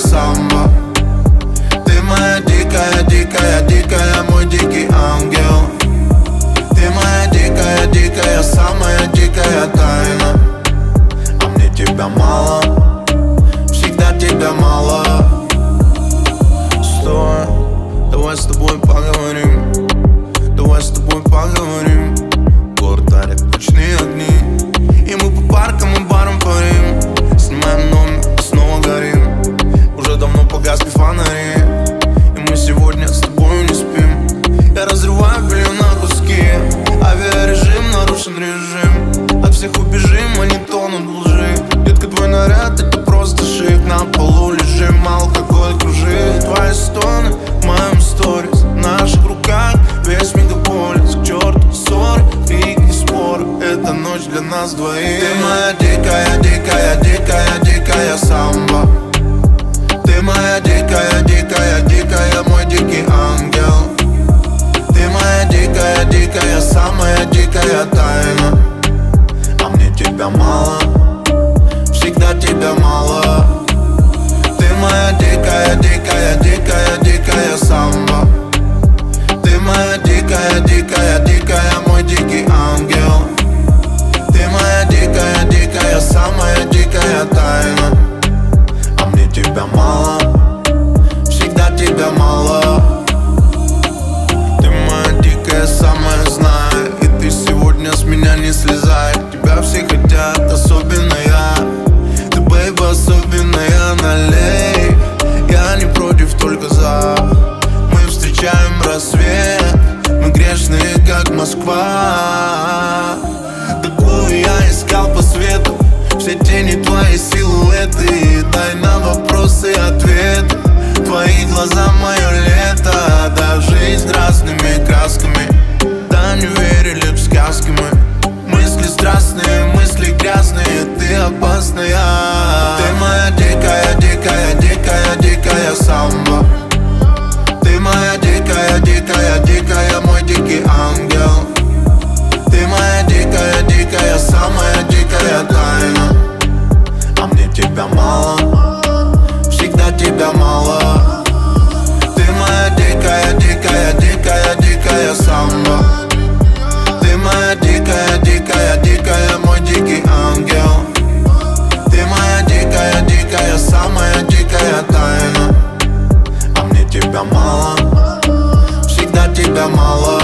самбо Ты моя дикая, дикая, дикая, мой дикий ангел Ты моя дикая, дикая, самая дикая тайна А мне тебя мало, всегда тебя мало Стой, давай с тобой поговорим Давай с тобой поговорим они тонут лжи. Детка, твой наряд, это просто шик. На полу лежим, алкоголь кружит. Твои стоны моем сторис. В наших руках весь мегаполис. К черту ссоры, крики, споры. Это ночь для нас двоих. Ты моя дикая, дикая, дикая не слезай. Тебя все хотят, особенно я. Ты, бейб, особенная, налей Я не против, только за. Мы встречаем рассвет. Мы грешные, как Москва. Такую я искал по свету. Все тени твои силуэты. Дай на вопросы ответы. Твои глаза мое Страстные, мысли грязные Ты опасная. Ты моя дикая, дикая, дикая, дикая самба. Ты моя дикая, дикая, дикая, мой дикий ангел. Ты моя дикая, дикая, самая дикая тайна. А мне тебя мало. Всегда тебя мало мало Всегда тебя мало